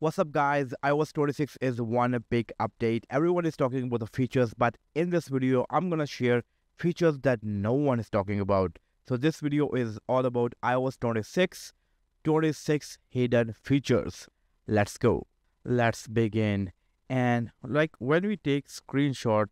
What's up guys, iOS 26 is one big update. Everyone is talking about the features, but in this video, I'm gonna share features that no one is talking about. So this video is all about iOS 26, 26 hidden features. Let's go. Let's begin. And like when we take screenshot,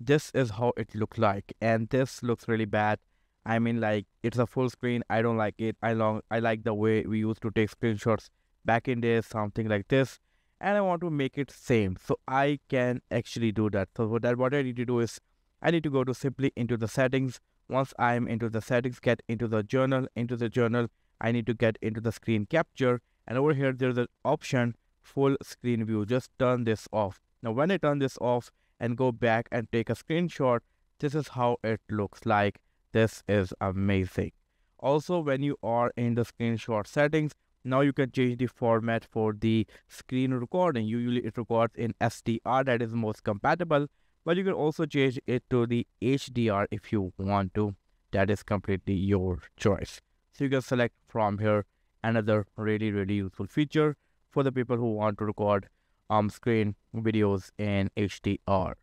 this is how it look like. And this looks really bad. I mean like it's a full screen. I don't like it. I long I like the way we used to take screenshots back in days, something like this. And I want to make it same. So I can actually do that. So for that, what I need to do is I need to go to simply into the settings. Once I'm into the settings, get into the General, into the General, I need to get into the screen capture. And over here, there's an option full screen view. Just turn this off. Now, when I turn this off and go back and take a screenshot, this is how it looks like. This is amazing. Also, when you are in the screenshot settings, now you can change the format for the screen recording. Usually it records in SDR that is most compatible but you can also change it to the HDR if you want to. That is completely your choice. So you can select from here another really really useful feature for the people who want to record um screen videos in HDR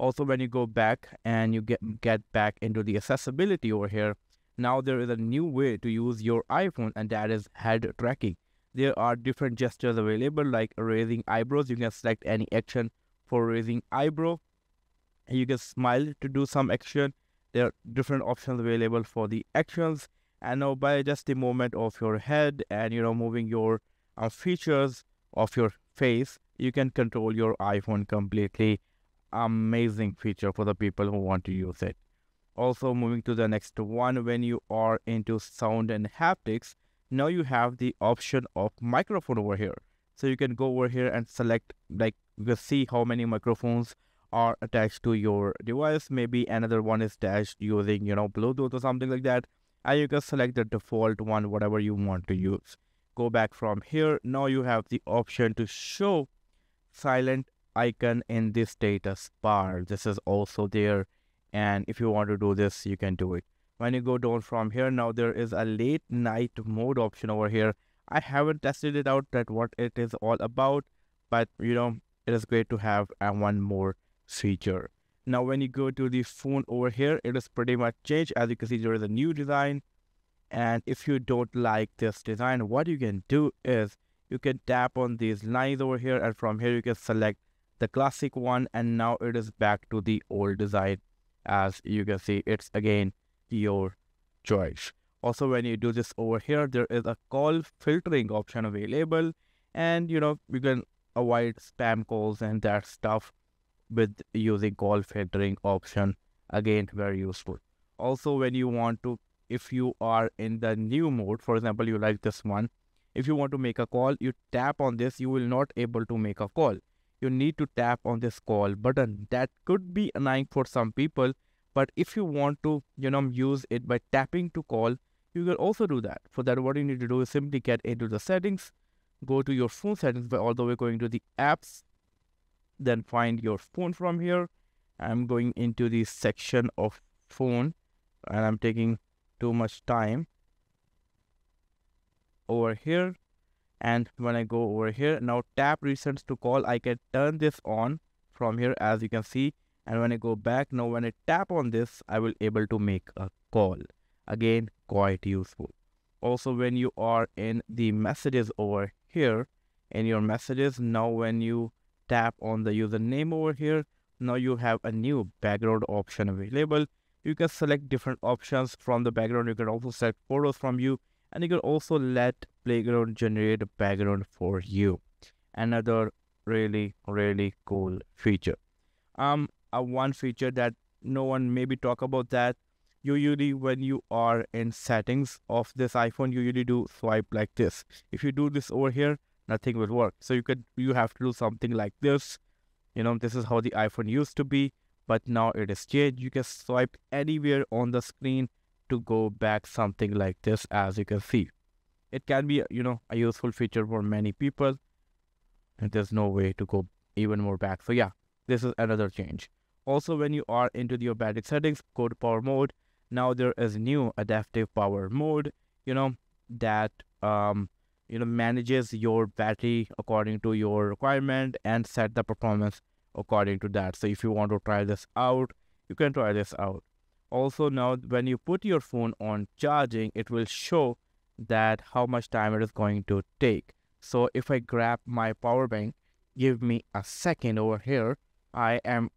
also when you go back and you get get back into the accessibility over here now there is a new way to use your iPhone and that is head tracking. There are different gestures available like raising eyebrows. You can select any action for raising eyebrow. You can smile to do some action. There are different options available for the actions. And now by just the movement of your head and you know moving your uh, features of your face, you can control your iPhone completely. Amazing feature for the people who want to use it. Also moving to the next one, when you are into sound and haptics, now you have the option of microphone over here. So you can go over here and select like you can see how many microphones are attached to your device. Maybe another one is attached using, you know, Bluetooth or something like that. And you can select the default one, whatever you want to use. Go back from here. Now you have the option to show silent icon in this status bar. This is also there and if you want to do this you can do it. When you go down from here now there is a late night mode option over here. I haven't tested it out that what it is all about but you know it is great to have uh, one more feature. Now when you go to the phone over here it is pretty much changed. As you can see there is a new design. And if you don't like this design what you can do is you can tap on these lines over here and from here you can select the classic one and now it is back to the old design as you can see it's again your choice. Also when you do this over here there is a call filtering option available and you know you can avoid spam calls and that stuff with using call filtering option again very useful. Also when you want to if you are in the new mode for example you like this one if you want to make a call you tap on this you will not able to make a call you need to tap on this call button. That could be annoying for some people, but if you want to, you know, use it by tapping to call, you can also do that. For that, what you need to do is simply get into the settings, go to your phone settings by all the way going to the apps, then find your phone from here. I'm going into the section of phone and I'm taking too much time over here and when I go over here now tap recents to call I can turn this on from here as you can see. And when I go back now when I tap on this I will able to make a call. Again quite useful. Also when you are in the messages over here in your messages now when you tap on the username over here now you have a new background option available. You can select different options from the background. You can also select photos from you and you can also let playground generate a background for you. Another really really cool feature. Um uh, one feature that no one maybe talk about that. You usually when you are in settings of this iphone you usually do swipe like this. If you do this over here nothing will work. So you could you have to do something like this. You know this is how the iphone used to be but now it is changed. You can swipe anywhere on the screen to go back something like this as you can see. It can be, you know, a useful feature for many people. And there's no way to go even more back. So yeah, this is another change. Also, when you are into the battery settings, go to power mode. Now there is a new adaptive power mode, you know, that um you know manages your battery according to your requirement and set the performance according to that so if you want to try this out you can try this out also now when you put your phone on charging it will show that how much time it is going to take. So if i grab my power bank give me a second over here i am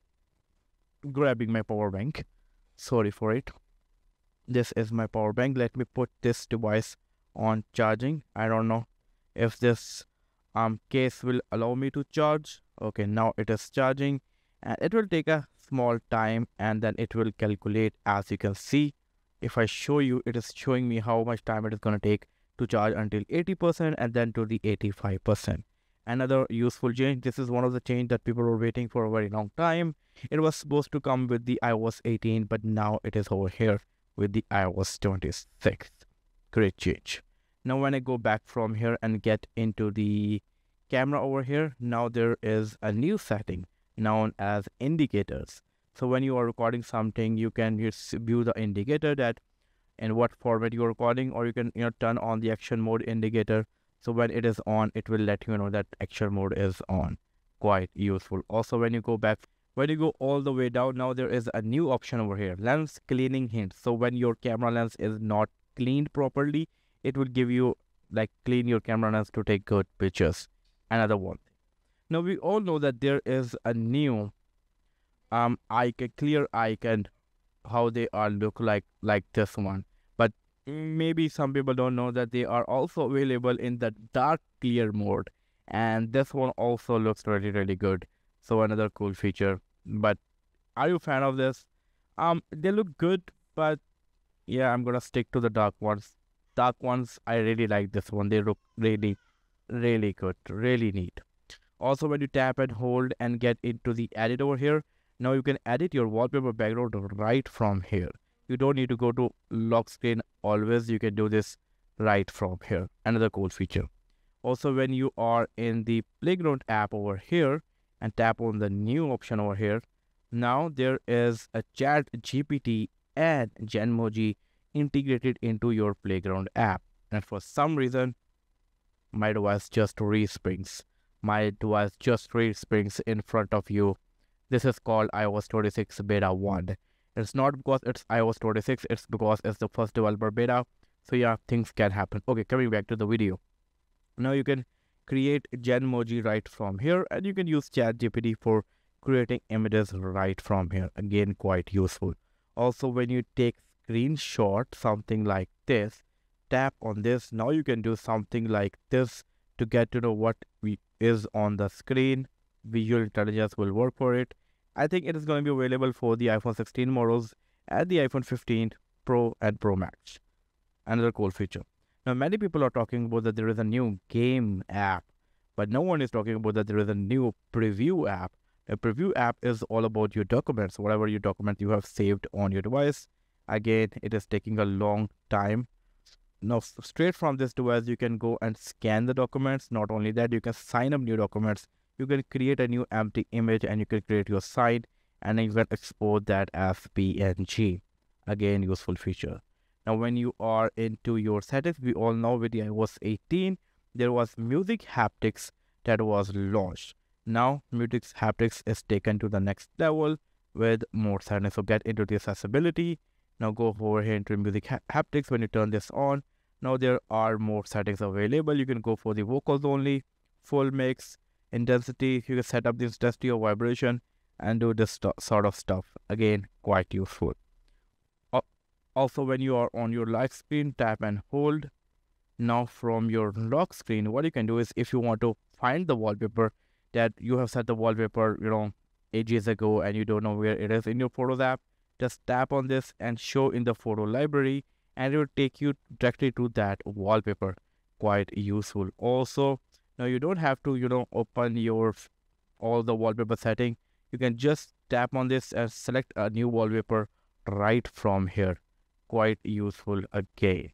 grabbing my power bank. Sorry for it. This is my power bank. Let me put this device on charging. I don't know if this um case will allow me to charge. Okay now it is charging and it will take a small time and then it will calculate as you can see. If i show you it is showing me how much time it is going to take to charge until 80% and then to the 85% another useful change this is one of the change that people were waiting for a very long time. It was supposed to come with the ios 18 but now it is over here with the ios 26 great change. Now when i go back from here and get into the camera over here now there is a new setting known as indicators. So when you are recording something you can view the indicator that in what format you're recording or you can you know turn on the action mode indicator. So when it is on it will let you know that action mode is on. Quite useful. Also when you go back when you go all the way down now there is a new option over here lens cleaning hint so when your camera lens is not cleaned properly it will give you like clean your camera lens to take good pictures. Another one now we all know that there is a new um icon clear icon how they are look like like this one. But maybe some people don't know that they are also available in the dark clear mode. And this one also looks really really good. So another cool feature. But are you fan of this? Um they look good but yeah i'm gonna stick to the dark ones. Dark ones i really like this one. They look really really good. Really neat also when you tap and hold and get into the edit over here now you can edit your wallpaper background right from here. You don't need to go to lock screen. Always you can do this right from here. Another cool feature. Also when you are in the playground app over here and tap on the new option over here now there is a chat gpt and genmoji integrated into your playground app. And for some reason my device just resprings my device just resprings in front of you. This is called ios 26 beta 1 it's not because it's ios 26 it's because it's the first developer beta. So yeah things can happen. Okay coming back to the video. Now you can create genmoji right from here and you can use chat gpt for creating images right from here. Again quite useful. Also when you take screenshot something like this tap on this. Now you can do something like this to get to know what we, is on the screen. Visual intelligence will work for it. I think it is going to be available for the iphone 16 models and the iphone 15 pro and pro max. Another cool feature. Now many people are talking about that there is a new game app but no one is talking about that there is a new preview app. A preview app is all about your documents. Whatever your document you have saved on your device again it is taking a long time now straight from this device you can go and scan the documents. Not only that you can sign up new documents. You can create a new empty image and you can create your site and you can export that as png again useful feature. Now when you are into your settings we all know with the ios 18 there was music haptics that was launched. Now music haptics is taken to the next level with more settings. So get into the accessibility. Now go over here into music ha haptics. When you turn this on now there are more settings available. You can go for the vocals only full mix intensity. You can set up the intensity or vibration and do this sort of stuff. Again quite useful. Also when you are on your lock screen tap and hold. Now from your lock screen what you can do is if you want to find the wallpaper that you have set the wallpaper you know ages ago and you don't know where it is in your photos app just tap on this and show in the photo library and it will take you directly to that wallpaper. Quite useful. Also now you don't have to you know open your all the wallpaper setting. You can just tap on this and select a new wallpaper right from here. Quite useful again.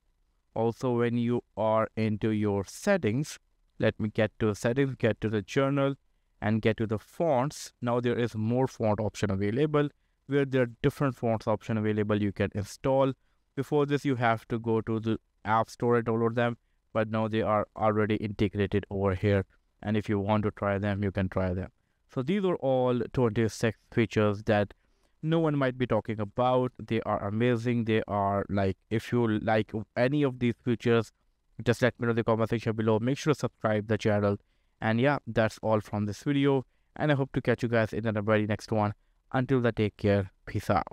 Also when you are into your settings let me get to settings get to the General and get to the fonts. Now there is more font option available. Where there are different fonts option available you can install. Before this, you have to go to the app store and download them. but now they are already integrated over here and if you want to try them you can try them. So these are all 26 features that no one might be talking about. They are amazing. They are like if you like any of these features just let me know in the comment section below. Make sure to subscribe the channel. And yeah that's all from this video and i hope to catch you guys in the very next one. Until then take care. Peace out